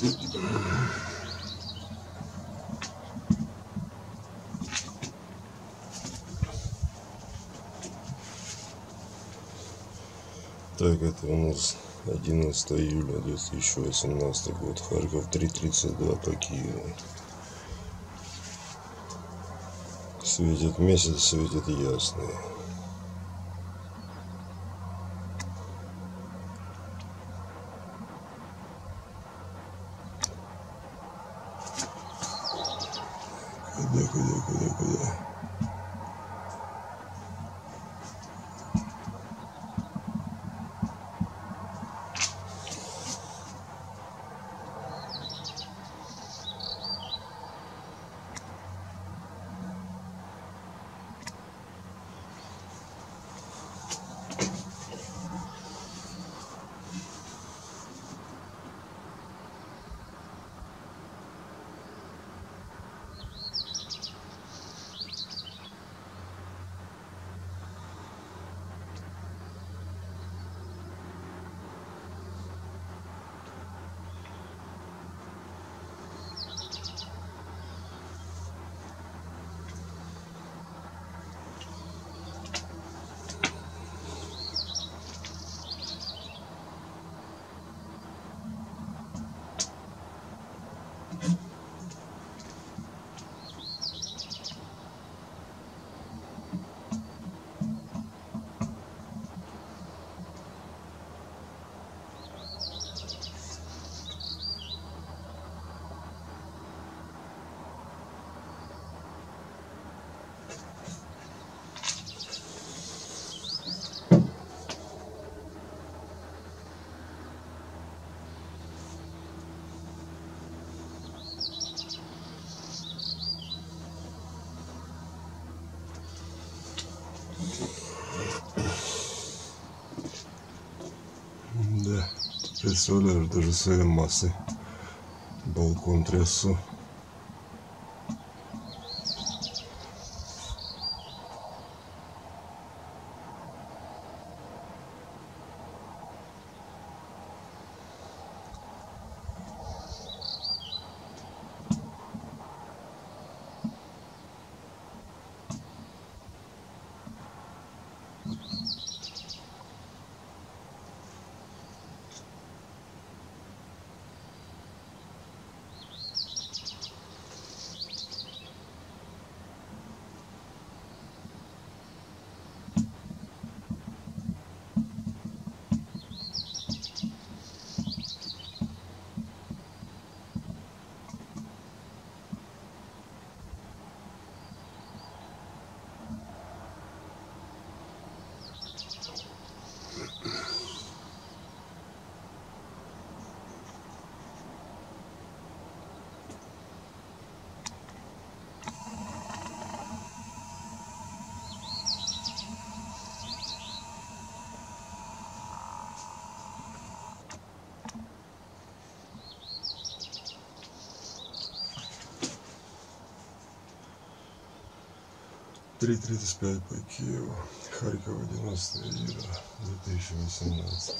Так, это у нас 11 июля 2018 год. Харьков 3.32 по Киеву. Светит месяц, светит ясный. Куда, куда, куда, куда? Да, представляешь, даже своей массой балкон трясу. Три тридцать пять по Киеву. Харьков 11 июля 2018.